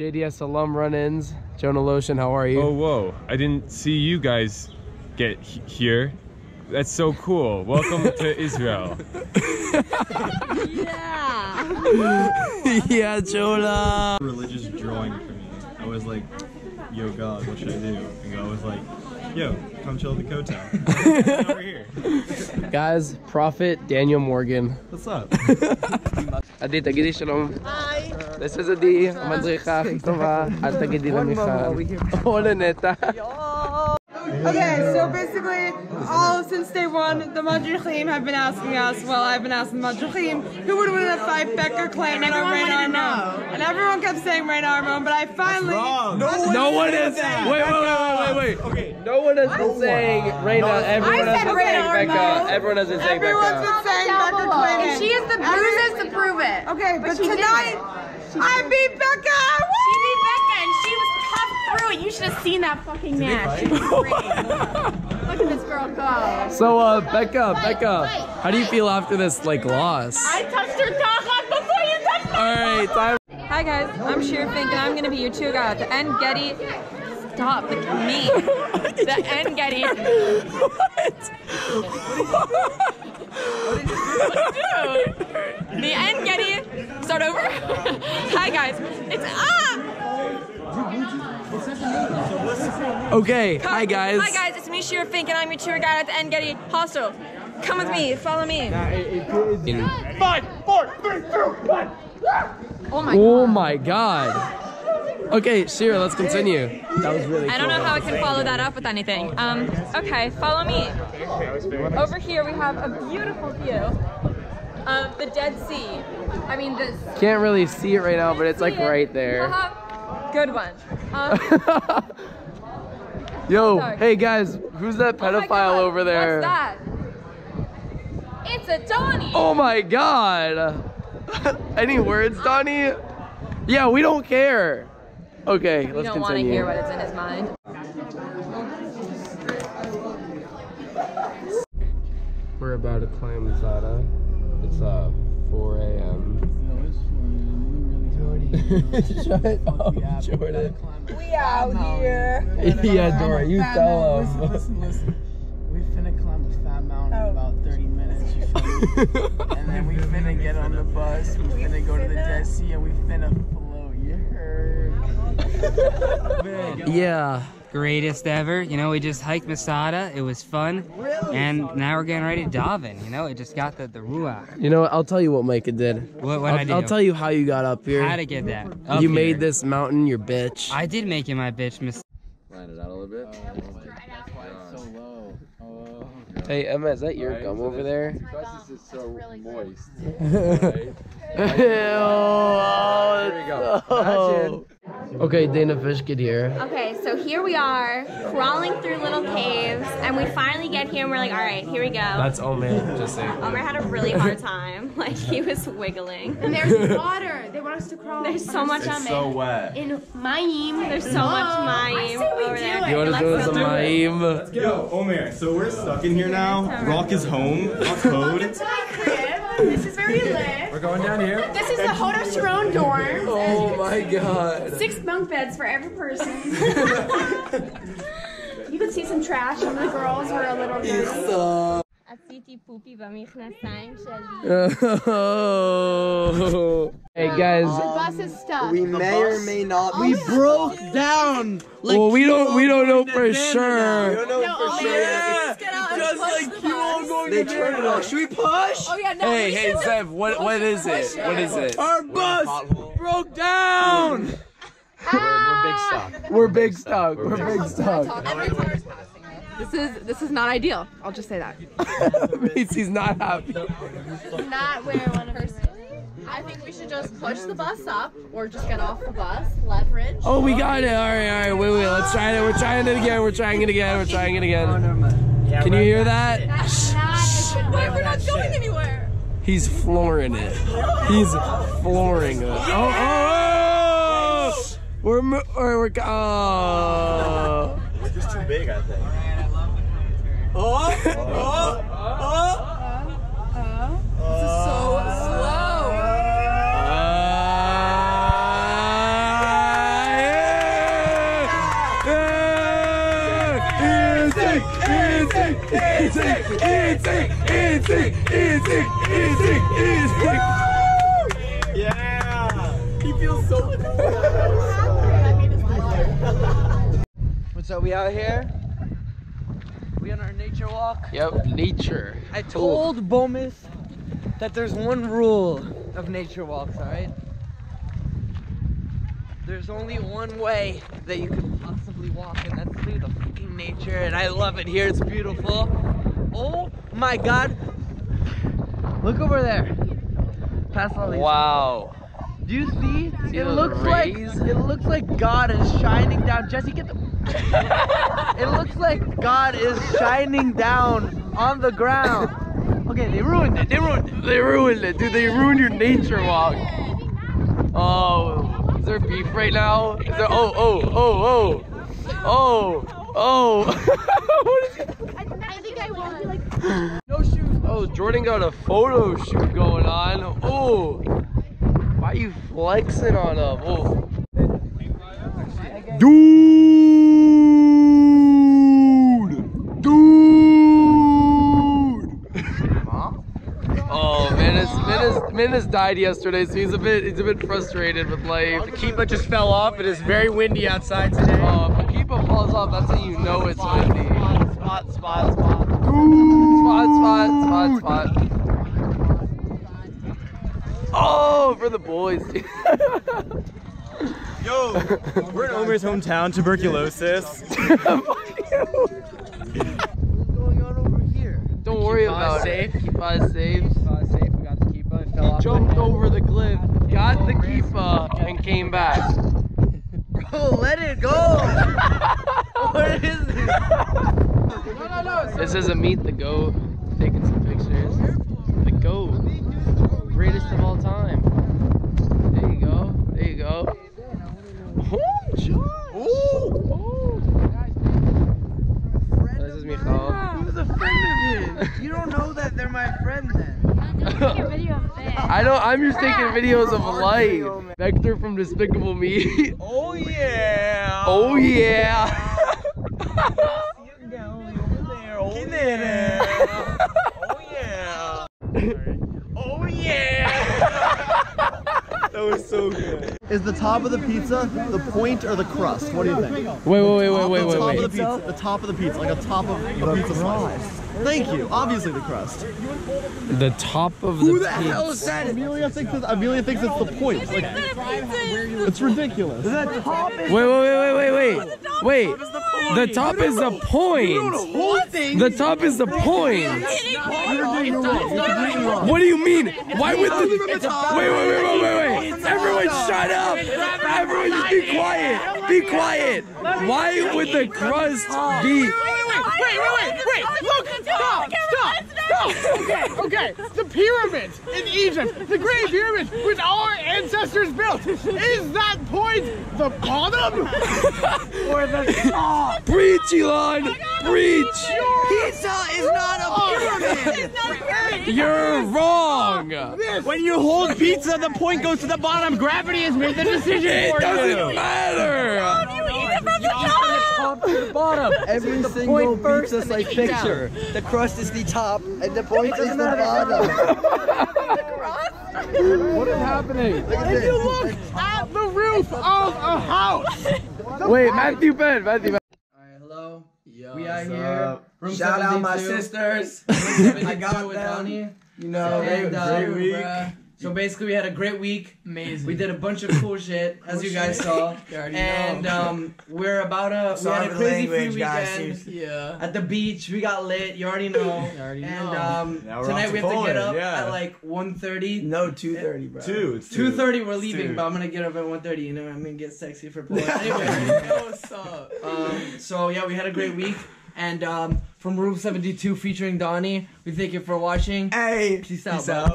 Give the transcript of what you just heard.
JDS alum run-ins. Jonah Lotion, how are you? Oh, whoa. I didn't see you guys get he- here. That's so cool. Welcome to Israel. yeah, Jonah. religious drawing for me. I was like, yo God, what should I do? And God was like, yo, come chill at the Kotel. Over here. Guys, Prophet Daniel Morgan. What's up? עדי, תגידי שלום. היי. This is עדי, המדריכה הכי טובה. אל תגידי למיכל. או לנטע. Okay, so basically, all since day one, the Madrichim have been asking us, well, I've been asking the Madrichim, who would win in a fight, Becca Clayton or Rain Armon? And everyone kept saying Rain Armon, but I finally. No one is. Wait, wait, wait, wait, wait. Okay. No one has been saying Reina. Everyone I has said been Reina saying Becca. Everyone has been saying Everyone's Becca. been saying Becca Clayton. And she has the bruises to prove it. Okay, but, she tonight, I beat Becca! She beat Becca and she was tough through it. You should have seen that fucking match. She was great. Look at this girl go. So, uh, Becca, Becca, how do you feel after this like loss? I touched her tacos before you touched All right, time. Hi guys, I'm Sheer Fink and I'm gonna be your tour guide to Ein Gedi. Stop, look at me. The Ein Gedi. Dude, the Ein Gedi. Start over. Hi guys, it's ah. Okay, hi guys. Hi guys, it's me Sheer Fink and I'm your tour guide at the Ein Gedi Hostel. Come with me, follow me. Oh my Oh my god. Okay, Shira, let's continue. That was really I don't know how I can follow that up with anything. Um, okay, follow me. Over here we have a beautiful view of the Dead Sea. I mean, the Can't really see it right now, but it's like it? right there. Good one. Um, Yo, Sorry. hey guys, who's that oh pedophile God, over there? What's that? It's a Donnie. Oh my god. Any words, Donnie? Yeah, we don't care. Okay, we let's don't want to hear what is in his mind. We're about to climb Zada. It's uh 4 a.m. Shut up, Jordan. We out here. yeah, Dora, you tell Listen, him. listen, listen. We finna climb the fat mountain in about 30 minutes, you feel me? and then we finna get on the bus, we finna go to the Dead Sea, and we finna float. You heard? Yeah. greatest ever. You know, we just hiked Masada. It was fun. And now we're getting ready to daven. You know, it just got the, the ruach. You know what? I'll tell you what Micah did. What, what I'll, I do? I'll tell you how you got up here. How to get that. you here. made this mountain your bitch. I did make it my bitch, Miss. Line it out a little bit. Oh, oh so low. Oh. Hey Emma, is that your gum over there? This is so moist. oh, Okay, Dana Fish, get here. Okay, so here we are, crawling through little caves, and we finally get here and we're like, all right, here we go. That's Omer, just saying. Omer had a really hard time. Like, he was wiggling. And there's water. They want us to crawl. There's so much on so wet. in Mayim. There's so much Mayim over there. You wanna do go some through it. Maim? Yo, Omer, so we're stuck in here now. Rock is home. Rock's code. To my crib. This is where we live. We're going down here. This is the Hodos Sharon dorm. Oh my god. Six bunk beds for every person. you could see some trash. Some of the girls were a little dirty. עשיתי פופי במכנסיים שלי. Oh. Hey guys, Bus is stuck. We may or may not. We broke down. Like well we don't we don't know for We sure. don't know for sure. Let's get they turned it off. Should we push? Oh yeah, no. Hey hey should- Zev, what what is it? What is it? Our bus broke down. We're big stock. We're big ah! stock. We're big stock. This is this is not ideal. I'll just say that. Means he's not happy. Not where one person. I think we should just push the bus up or just get off the bus, leverage. Oh, we got it. All right, all right. Wait, wait. Let's try it. We're trying it again. We're trying it again. We're trying it again. Can you hear that? Wait, we're going anywhere. He's flooring it. He's flooring it. Oh, oh, oh! We're we're oh. We're just too big, I think. Oh, oh, oh. Instinct, instinct, instinct, instinct. Yeah. He feels so. What's up? We out here. We on our nature walk. Yep, nature. I told Bomis that there's one rule of nature walks, alright? There's only one way that you can possibly walk, and that's through the fucking nature, and I love it here. It's beautiful. Oh my god. Look over there. Past all these. Wow. Do you see? See it looks rays? like it looks like God is shining down. Jesse, get the. it looks like God is shining down on the ground. Okay, they ruined it. They ruined it. They ruined it, dude. They ruined your nature walk. Oh, is there beef right now? Is there? Oh, oh, oh, oh, oh, oh. what is it? I think I want like No shoes. Oh, Jordan got a photo shoot going on. Oh, why are you flexing on him? Oh. Dude! Dude! Oh, Menace, Menace, Menace died yesterday, so he's a bit, he's a bit frustrated with life. Kippah just fell off. It is very windy outside today. Oh, if a kippah falls off, that's how you know it's windy. Spot, spot, spot. Spot, spot, spot, spot. spot. Oh, for the boys. Yo, we're in Omer's hometown, tuberculosis. going on over here? Don't worry Keep us about safe. it. Keep us safe. Uh, safe. We got the Kippah. It fell He off. jumped over the cliff, got the kippah, and came back. Bro, let it go. what is it? No, no, no. This is a meet the goat. Taking some pictures. The goat. Greatest of all time. There you go. There you go. This is Michal. Who's a friend of his? You don't know that they're my friend then. take a video of this. I don't. I'm just taking videos of life. Vector from Despicable Me. Oh yeah. oh yeah. Oh yeah. Oh yeah. Oh yeah. that was so good. Is the top of the pizza the point or the crust? What do you think? Wait, wait, wait, wait, Top- wait, the wait, top wait. of the pizza, the top of the pizza, like a top of the pizza slice. Thank you. Obviously the crust. The top of the. Who the hell said it? Amelia thinks it's, Amelia thinks it's the point. Like, it's ridiculous. The top is Wait, wait, wait, wait, wait, wait. Wait. The top is the point. The top is the point. What do you mean? Why would the? Wait, wait, wait, wait, wait, wait! Everyone, shut up! Everyone, just be quiet. Be quiet. Why would the crust be? Wait, wait, wait, wait! Look! Stop! Stop! Stop! Okay, okay. The pyramids in Egypt, the Great Pyramids, which our ancestors built, is that point the bottom or the top? Preach, Elon. Preach. Pizza oh, is not a pyramid. You're wrong. When you hold pizza, the point goes to the bottom. Gravity has made the decision It doesn't matter. top to the bottom. Every The single point first pizza and the like cake down. picture. The crust is the top and the point is the bottom. What is happening? If you look at the roof of a house, Wait, Matthew Ben. Matthew Ben. Alright, hello. Yo, we are here. Room Shout out my sisters. I got them. Downey. You know, And, uh, great week. bruh, So basically, we had a great week. amazing. We did a bunch of cool shit, as you guys saw. and um, we're about a we had a crazy free weekend yeah. at the beach. We got lit. You already know. You already and know. um, tonight off we to have to get up yeah. at like 1.30. No, 230, bro. Two. It's Two thirty, we're leaving, two. but I'm gonna get up at 1.30. You know, I'm gonna get sexy for Poland. anyway, What's up? um, so yeah, we had a great week, and um, from Room 72 featuring Donnie, we thank you for watching. Hey, Peace out. peace bro. out.